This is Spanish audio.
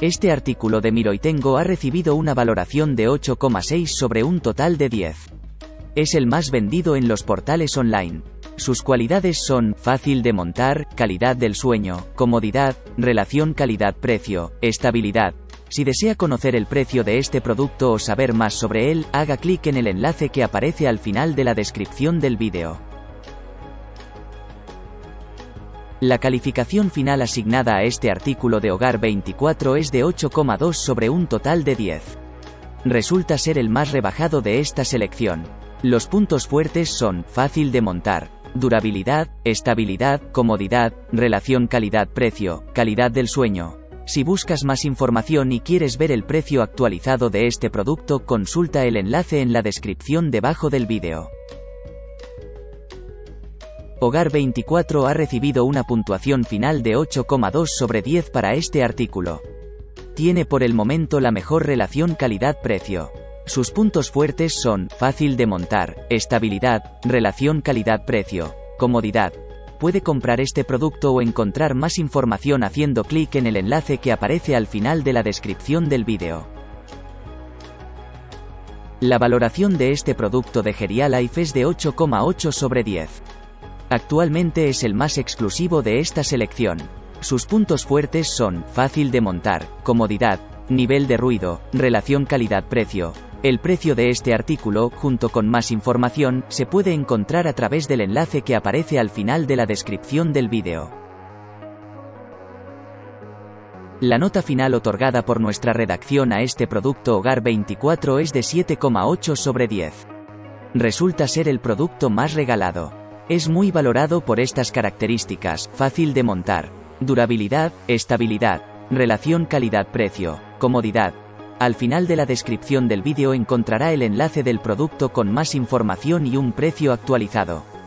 Este artículo de Miroitengo ha recibido una valoración de 8,6 sobre un total de 10. Es el más vendido en los portales online. Sus cualidades son fácil de montar, calidad del sueño, comodidad, relación calidad-precio, estabilidad. Si desea conocer el precio de este producto o saber más sobre él, haga clic en el enlace que aparece al final de la descripción del vídeo. La calificación final asignada a este artículo de Hogar 24 es de 8,2 sobre un total de 10. Resulta ser el más rebajado de esta selección. Los puntos fuertes son fácil de montar, durabilidad, estabilidad, comodidad, relación calidad-precio, calidad del sueño. Si buscas más información y quieres ver el precio actualizado de este producto, consulta el enlace en la descripción debajo del vídeo. Hogar 24 ha recibido una puntuación final de 8,2 sobre 10 para este artículo. Tiene por el momento la mejor relación calidad-precio. Sus puntos fuertes son, fácil de montar, estabilidad, relación calidad-precio, comodidad. Puede comprar este producto o encontrar más información haciendo clic en el enlace que aparece al final de la descripción del vídeo. La valoración de este producto de Gerialife es de 8,8 sobre 10. Actualmente es el más exclusivo de esta selección. Sus puntos fuertes son, fácil de montar, comodidad, nivel de ruido, relación calidad-precio. El precio de este artículo, junto con más información, se puede encontrar a través del enlace que aparece al final de la descripción del vídeo. La nota final otorgada por nuestra redacción a este producto Hogar 24 es de 7,8 sobre 10. Resulta ser el producto más regalado. Es muy valorado por estas características, fácil de montar, durabilidad, estabilidad, relación calidad-precio, comodidad. Al final de la descripción del vídeo encontrará el enlace del producto con más información y un precio actualizado.